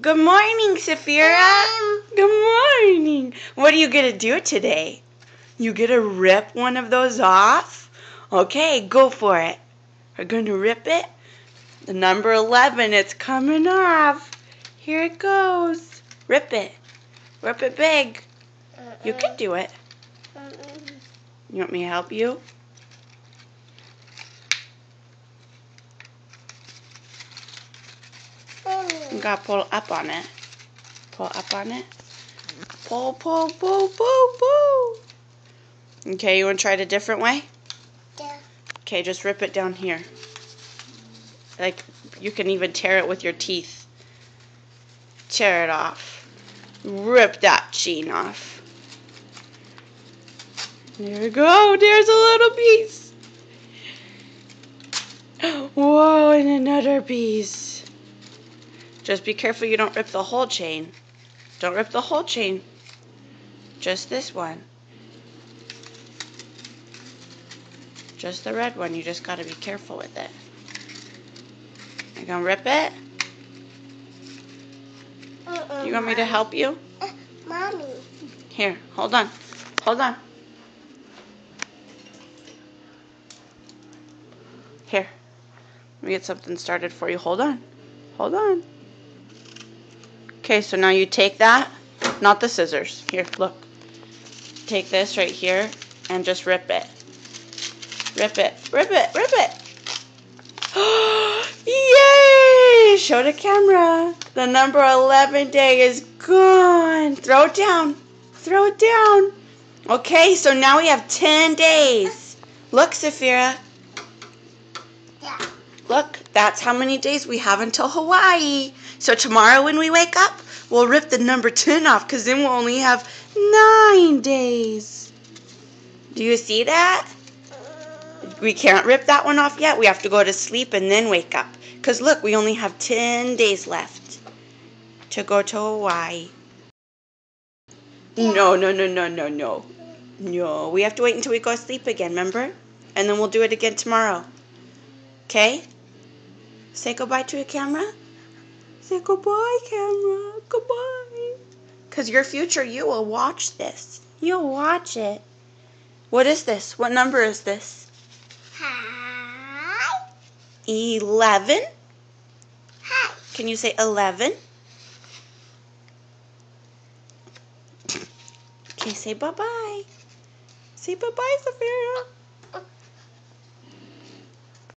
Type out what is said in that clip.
Good morning, Saphira. Good morning. What are you going to do today? You going to rip one of those off? Okay, go for it. We're going to rip it. The number 11, it's coming off. Here it goes. Rip it. Rip it big. You can uh-uh. do it. Uh-uh. You want me to help you? You gotta pull up on it. Pull up on it. Pull, pull, pull, pull, pull. Okay, you wanna try it a different way? Yeah. Okay, just rip it down here. Like, you can even tear it with your teeth. Tear it off. Rip that chain off. There we go. There's a little piece. Whoa, and another piece. Just be careful you don't rip the whole chain. Don't rip the whole chain. Just this one. Just the red one. You just got to be careful with it. You gonna rip it? You want me to help you? Mommy. Here, hold on. Hold on. Here. Let me get something started for you. Hold on. Hold on. Okay, so now you take that, not the scissors. Here, look. Take this right here and just rip it. Rip it. Rip it. Rip it. Yay! Show the camera. The number 11 day is gone. Throw it down. Throw it down. Okay, so now we have 10 days. Look, Saphira. Look, that's how many days we have until Hawaii. So tomorrow when we wake up, we'll rip the number 10 off because then we'll only have nine days. Do you see that? We can't rip that one off yet. We have to go to sleep and then wake up. Because look, we only have 10 days left to go to Hawaii. No, no, no, no, no, no. No, we have to wait until we go to sleep again, remember? And then we'll do it again tomorrow. Okay? Say goodbye to the camera. Say goodbye, camera. Goodbye. Because your future, you will watch this. You'll watch it. What is this? What number is this? Hi. 11? Hi. Can you say 11? Okay, say bye-bye. Say bye-bye, Saphira.